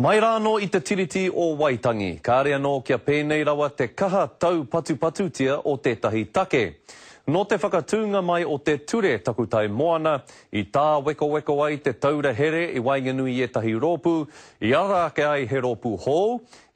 Mai rāno i te tiriti o Waitangi, ka rea no kia pēnei rawa te kaha tau patu patutia o tētahi take. No te whakatūnga mai o te ture takutai moana, i tā weko weko ai te taura here i wainganui e tahi rōpū, i ara ake ai he rōpū hō,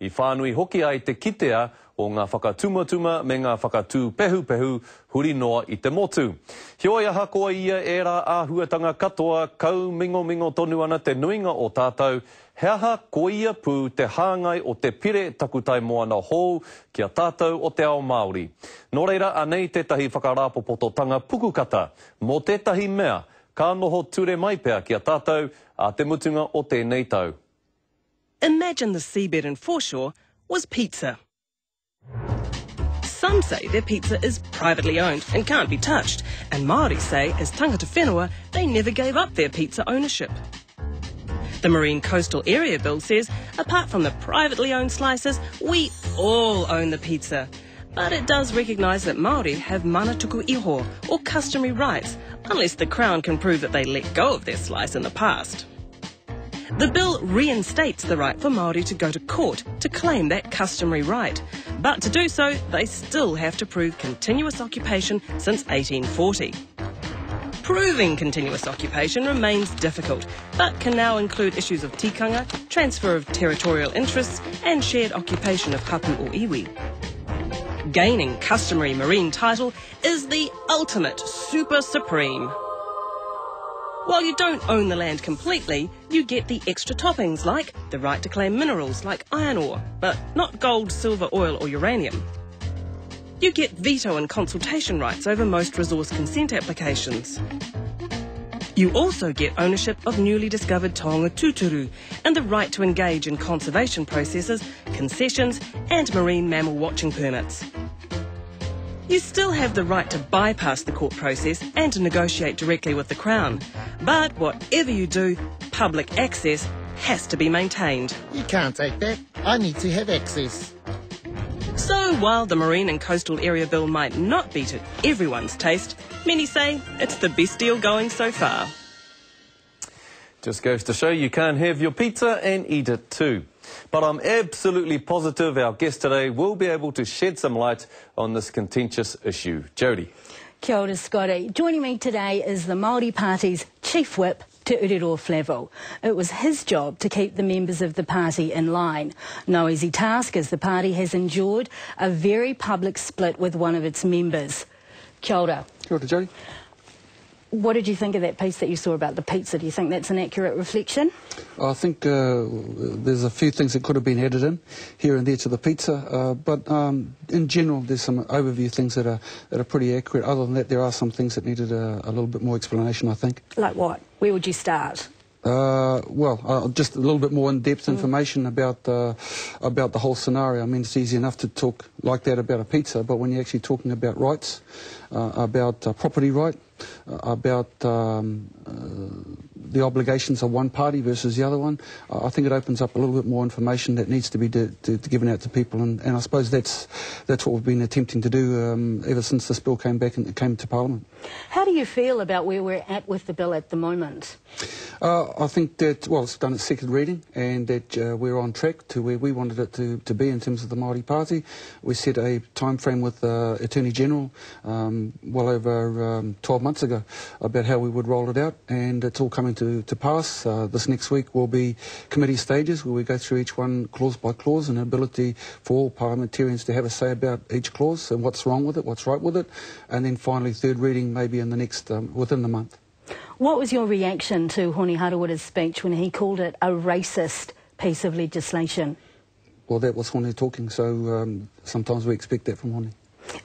i whānui hoki ai te kitea o ngā whakatumatuma me ngā whakatū pehu pehu huri noa i te motu. Hioi aha koa ia e rā āhuatanga katoa kau mingo mingo tonu ana te nuinga o tātou, he aha ko pū te hāngai o te pire takutai moana hou kia tātou o te ao Māori. Nō reira anei tētahi whakarāpopototanga pukukata mō tētahi mea ka noho ture mai pea kia tātou a te mutunga o tēnei tau. Imagine the seabed in foreshore was pizza. Some say their pizza is privately owned and can't be touched, and Māori say, as tangata whenua, they never gave up their pizza ownership. The Marine Coastal Area Bill says, apart from the privately owned slices, we all own the pizza. But it does recognise that Māori have mana tuku iho, or customary rights, unless the Crown can prove that they let go of their slice in the past. The bill reinstates the right for Māori to go to court to claim that customary right. But to do so, they still have to prove continuous occupation since 1840. Proving continuous occupation remains difficult, but can now include issues of tikanga, transfer of territorial interests, and shared occupation of hapu or iwi. Gaining customary marine title is the ultimate super supreme. While you don't own the land completely, you get the extra toppings like the right to claim minerals like iron ore, but not gold, silver, oil or uranium. You get veto and consultation rights over most resource consent applications. You also get ownership of newly discovered Taonga Tūturu and the right to engage in conservation processes, concessions and marine mammal watching permits. You still have the right to bypass the court process and to negotiate directly with the Crown. But whatever you do, public access has to be maintained. You can't take that. I need to have access. So while the Marine and Coastal Area Bill might not be to everyone's taste, many say it's the best deal going so far. Just goes to show you can't have your pizza and eat it too. But I'm absolutely positive our guest today will be able to shed some light on this contentious issue. Jody. Kia ora, Scotty. Joining me today is the Māori Party's Chief Whip, Te Ururoa Flavell. It was his job to keep the members of the party in line. No easy task as the party has endured a very public split with one of its members. Kia ora. Kia ora, Jody. What did you think of that piece that you saw about the pizza? Do you think that's an accurate reflection? I think uh, there's a few things that could have been added in here and there to the pizza, uh, but um, in general, there's some overview things that are that are pretty accurate. Other than that, there are some things that needed a, a little bit more explanation. I think. Like what? Where would you start? Uh, well, uh, just a little bit more in-depth information about uh, about the whole scenario. I mean, it's easy enough to talk like that about a pizza, but when you're actually talking about rights, uh, about uh, property right, uh, about um, the obligations of one party versus the other one, I think it opens up a little bit more information that needs to be to, to given out to people, and, and, I suppose that's that's what we've been attempting to do um, ever since this bill came back and came to Parliament. How do you feel about where we're at with the bill at the moment? Uh, I think that, well, it's done its second reading and that uh, we're on track to where we wanted it to, to be in terms of the Māori Party. We set a time frame with the uh, Attorney General um, well over um, 12 months ago about how we would roll it out and it's all coming to, to pass. Uh, this next week will be committee stages where we go through each one clause by clause and ability for all parliamentarians to have a say about each clause and what's wrong with it, what's right with it, and then finally third reading maybe in the next, um, within the month. What was your reaction to Hone Harawira's speech when he called it a racist piece of legislation? Well, that was Hone talking, so um, sometimes we expect that from Hone.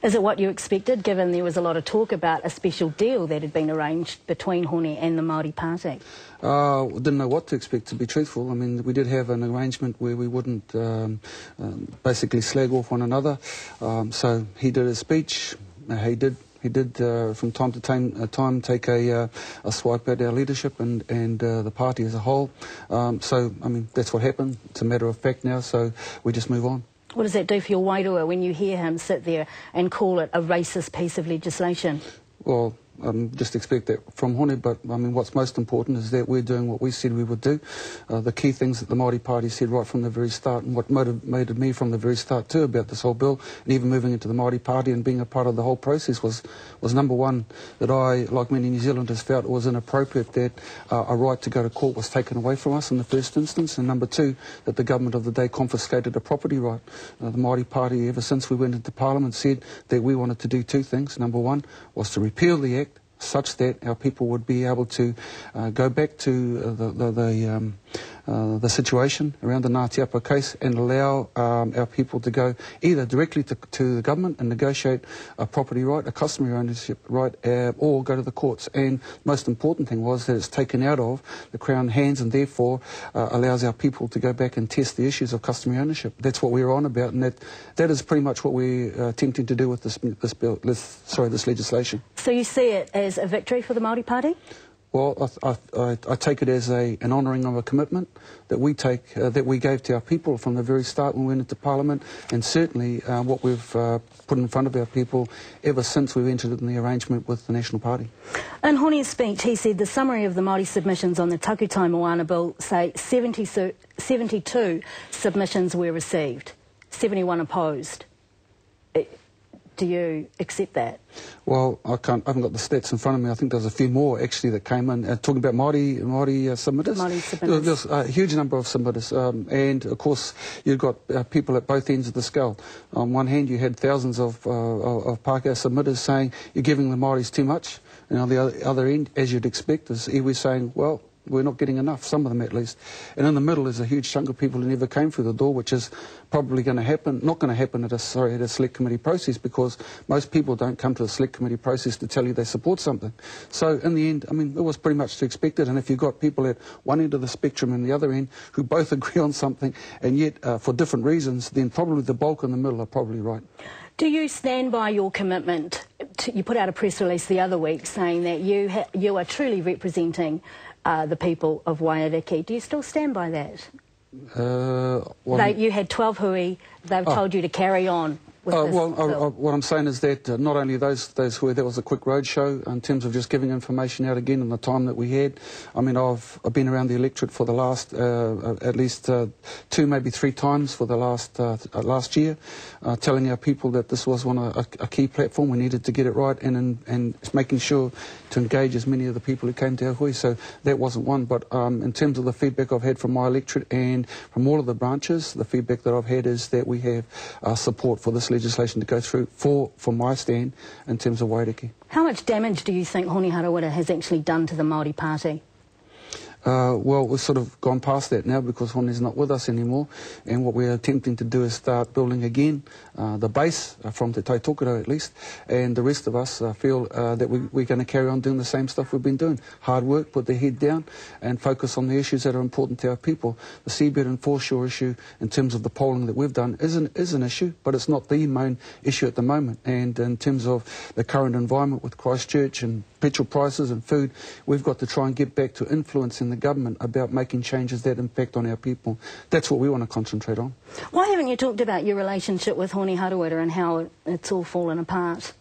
Is it what you expected, given there was a lot of talk about a special deal that had been arranged between Hone and the Māori Party? Uh, didn't know what to expect, to be truthful. I mean, we did have an arrangement where we wouldn't um, um, basically slag off one another. Um, so he did a speech, uh, he did he did, uh, from time to time, uh, time take a, uh, a swipe at our leadership and, and uh, the party as a whole. Um, so, I mean, that's what happened. It's a matter of fact now, so we just move on. What does that do for your wairua when you hear him sit there and call it a racist piece of legislation? Well, um, just expect that from Hone, but I mean, what's most important is that we're doing what we said we would do. Uh, the key things that the Māori Party said right from the very start, and what motivated me from the very start too about this whole bill, and even moving into the Māori Party and being a part of the whole process was, was number one, that I, like many New Zealanders, felt it was inappropriate that uh, a right to go to court was taken away from us in the first instance, and number two, that the government of the day confiscated a property right. Uh, the Māori Party, ever since we went into Parliament, said that we wanted to do two things. Number one was to repeal the Act such that our people would be able to uh, go back to uh, the, the, the um, uh, the situation around the Ngāti Apa case and allow um, our people to go either directly to, to, the government and negotiate a property right, a customary ownership right, uh, or go to the courts. And most important thing was that it's taken out of the Crown hands and therefore uh, allows our people to go back and test the issues of customary ownership. That's what we're on about, and that, that is pretty much what we're uh, attempting to do with this, this bill, this, sorry, this legislation. So you see it as a victory for the Māori Party? Well, I, I, I, take it as a, an honouring of a commitment that we take, uh, that we gave to our people from the very start when we went into Parliament, and certainly uh, what we've uh, put in front of our people ever since we've entered in the arrangement with the National Party. In Hone's speech, he said the summary of the Māori submissions on the Takutai Moana Bill say 70, 72 submissions were received, 71 opposed. Do you accept that? Well, I can't. I haven't got the stats in front of me. I think there's a few more actually that came in. Uh, talking about Māori, Māori uh, submitters. Māori submitters. There's a huge number of submitters, um, and of course you've got uh, people at both ends of the scale. On one hand, you had thousands of uh, of Pākehā submitters saying you're giving the Māoris too much, and on the other, other end, as you'd expect, is iwi saying, well, we're not getting enough, some of them at least. And in the middle is a huge chunk of people who never came through the door, which is probably going to happen, not going to happen at a, sorry, at a select committee process because most people don't come to the select committee process to tell you they support something. So in the end, I mean, it was pretty much to expect it. And if you've got people at one end of the spectrum and the other end who both agree on something and yet uh, for different reasons, then probably the bulk in the middle are probably right. Do you stand by your commitment? To, you put out a press release the other week saying that you you are truly representing uh, the people of Waiariki. Do you still stand by that? Uh, well, they, you had 12 hui, they've oh. told you to carry on uh, well, uh, uh, what I'm saying is that uh, not only those those who there was a quick roadshow in terms of just giving information out again in the time that we had. I mean, I've, I've been around the electorate for the last uh, uh, at least two, maybe three times for the last last year, telling our people that this was one a, a, key platform. We needed to get it right, and and, and making sure to engage as many of the people who came to our hui. So that wasn't one. But um, in terms of the feedback I've had from my electorate and from all of the branches, the feedback that I've had is that we have support for this legislation to go through for, for my stand in terms of Waiariki. How much damage do you think Hone Harawira has actually done to the Māori Party? Uh, well, we've sort of gone past that now because one is not with us anymore. And what we're attempting to do is start building again uh, the base uh, from Te Tai Tokerau at least. And the rest of us uh, feel uh, that we, we're going to carry on doing the same stuff we've been doing. Hard work, put the head down and focus on the issues that are important to our people. The seabed and foreshore issue in terms of the polling that we've done is an, is an issue, but it's not the main issue at the moment. And in terms of the current environment with Christchurch and petrol prices and food, we've got to try and get back to influencing the government about making changes that impact on our people. That's what we want to concentrate on. Why haven't you talked about your relationship with Hone Harawira and how it's all fallen apart?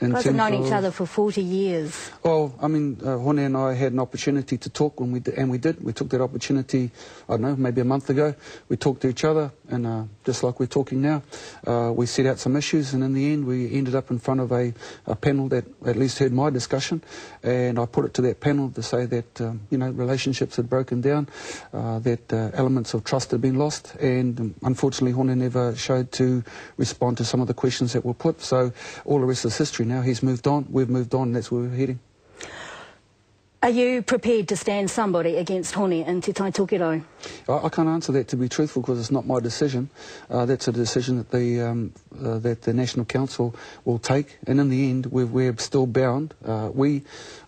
You guys have known each other for 40 years. Well, I mean, uh, Hone and I had an opportunity to talk when we did, and we did. We took that opportunity, I don't know, maybe a month ago. We talked to each other, and uh, just like we're talking now, uh, we set out some issues, and in the end, we ended up in front of a, a, panel that at least heard my discussion, and I put it to that panel to say that, um, you know, relationships had broken down, uh, that uh, elements of trust had been lost, and um, unfortunately, Hone never showed to respond to some of the questions that were put. So all the rest is history now. He's moved on, we've moved on, that's where we're heading. Are you prepared to stand somebody against Hone and Te Tai Tokerau? I, I can't answer that, to be truthful, because it's not my decision. Uh, that's a decision that the, um, uh, that the National Council will take, and in the end, we're, we're still bound. Uh, we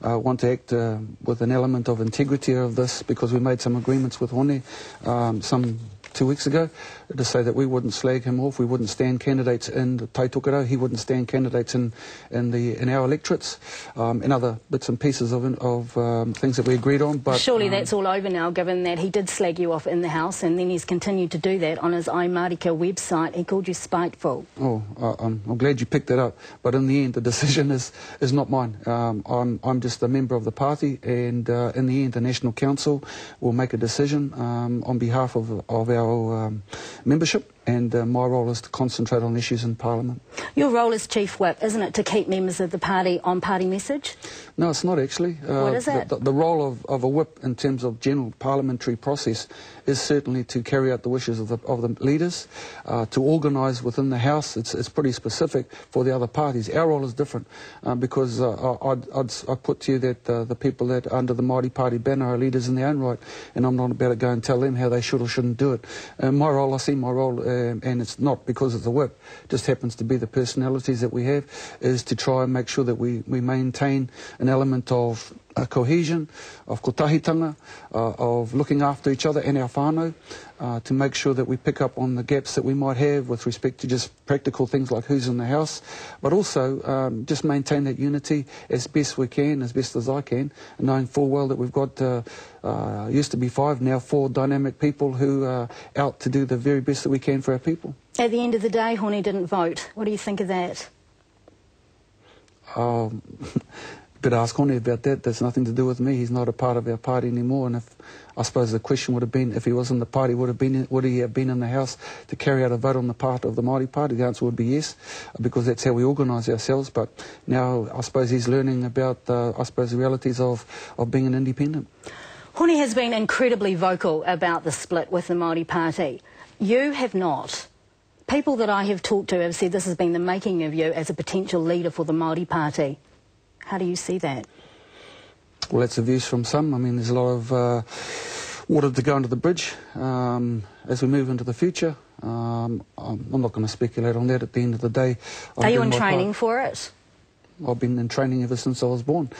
uh, want to act uh, with an element of integrity of this, because we made some agreements with Hone, um, some two weeks ago to say that we wouldn't slag him off, we wouldn't stand candidates in the Tai Tokerau, he wouldn't stand candidates in, in, the, in our electorates, um, and other bits and pieces of, of um, things that we agreed on. But Surely um, that's all over now, given that he did slag you off in the House and then he's continued to do that on his Ai Marika website. He called you spiteful. Oh, I'm, I'm glad you picked that up. But in the end, the decision is, is not mine. Um, I'm, I'm just a member of the party, and uh, in the end, the National Council will make a decision um, on behalf of, of our um, membership and uh, my role is to concentrate on issues in Parliament. Your role as Chief Whip, isn't it, to keep members of the party on party message? No, it's not actually. Uh, what is it? The, the, role of, of, a whip in terms of general parliamentary process is certainly to carry out the wishes of the, of the leaders, uh, to organise within the House. It's, it's pretty specific for the other parties. Our role is different uh, because uh, I'd, I'd, I'd, put to you that uh, the people that under the Māori Party banner are leaders in their own right, and I'm not about to go and tell them how they should or shouldn't do it. my role, I see my role um, and it's not because of the whip, just happens to be the personalities that we have, is to try and make sure that we, we maintain an element of uh, cohesion, of kotahitanga, uh, of looking after each other and our whānau, uh, to make sure that we pick up on the gaps that we might have with respect to just practical things like who's in the house, but also um, just maintain that unity as best we can, as best as I can, knowing full well that we've got, uh, uh, used to be five, now four dynamic people who are out to do the very best that we can for our people. At the end of the day, Hone didn't vote. What do you think of that? Um, But ask Hone about that. That's nothing to do with me. He's not a part of our party anymore. And if I suppose the question would have been, if he was in the party, would have been, would he have been in the House to carry out a vote on the part of the Māori Party? The answer would be yes, because that's how we organise ourselves. But now I suppose he's learning about, uh, I suppose, the realities of, of being an independent. Hone has been incredibly vocal about the split with the Māori Party. You have not. People that I have talked to have said this has been the making of you as a potential leader for the Māori Party. How do you see that? Well, that's the views from some. I mean, there's a lot of uh, water to go under the bridge um, as we move into the future. Um, I'm not going to speculate on that at the end of the day. I'll Are you in training part. for it? I've been in training ever since I was born,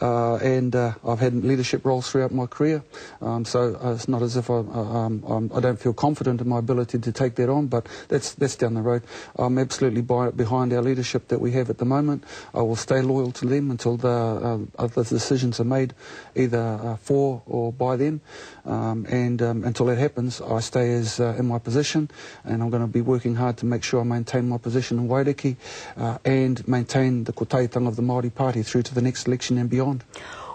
uh, and uh, I've had leadership roles throughout my career. Um, so uh, it's not as if I, uh, um, I don't feel confident in my ability to take that on, but that's that's down the road. I'm absolutely by, behind our leadership that we have at the moment. I will stay loyal to them until the uh, other decisions are made, either uh, for or by them. Um, and um, until that happens, I stay as in my position, and I'm going to be working hard to make sure I maintain my position in Waiariki and maintain the kotai of the Māori Party through to the next election and beyond.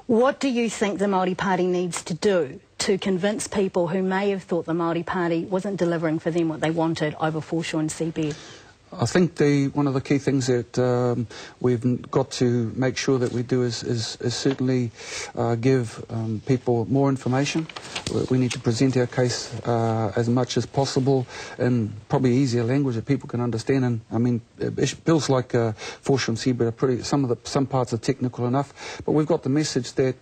What do you think the Māori Party needs to do to convince people who may have thought the Māori Party wasn't delivering for them what they wanted over foreshore and seabed? I think the, one of the key things that um, we've got to make sure that we do is, is, is certainly uh, give um, people more information. We need to present our case uh, as much as possible in probably easier language that people can understand. And I mean, bills like uh, Foreshore and Seabed are pretty. Some of the some parts are technical enough, but we've got the message that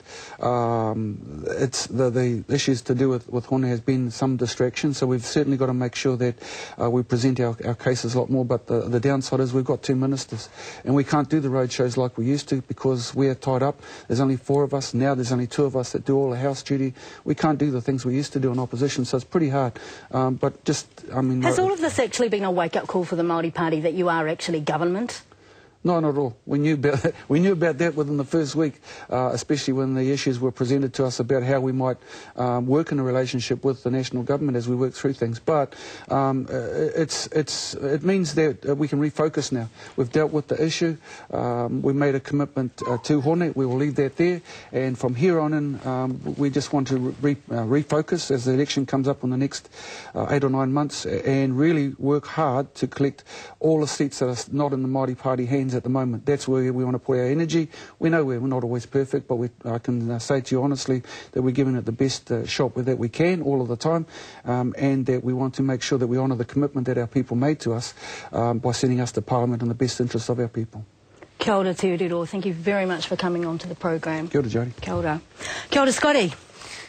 um, it's the, the issues to do with with Hone has been some distraction. So we've certainly got to make sure that uh, we present our, our cases a lot more. But the, the downside is we've got two ministers, and we can't do the road shows like we used to because we're tied up. There's only four of us. Now there's only two of us that do all the house duty. We can't do the things we used to do in opposition, so it's pretty hard. Um, but just, I mean... Has all of this actually been a wake-up call for the Māori Party that you are actually government? No, not at all. We knew about that. We knew about that within the first week, uh, especially when the issues were presented to us about how we might um, work in a relationship with the national government as we work through things. But um, uh, it's it's it means that uh, we can refocus now. We've dealt with the issue. Um, we made a commitment uh, to Hone. We will leave that there, and from here on in, um, we just want to re uh, refocus as the election comes up in the next uh, eight or nine months, and really work hard to collect all the seats that are not in the Māori Party hands at the moment. That's where we want to put our energy. We know we're not always perfect, but we, I can uh, say to you honestly that we're giving it the best uh, shot that we can all of the time, um, and that we want to make sure that we honour the commitment that our people made to us um, by sending us to Parliament in the best interest of our people. Kia ora, Te Thank you very much for coming on to the program. Kia ora, Jody. Kia ora. Kia ora, Scotty.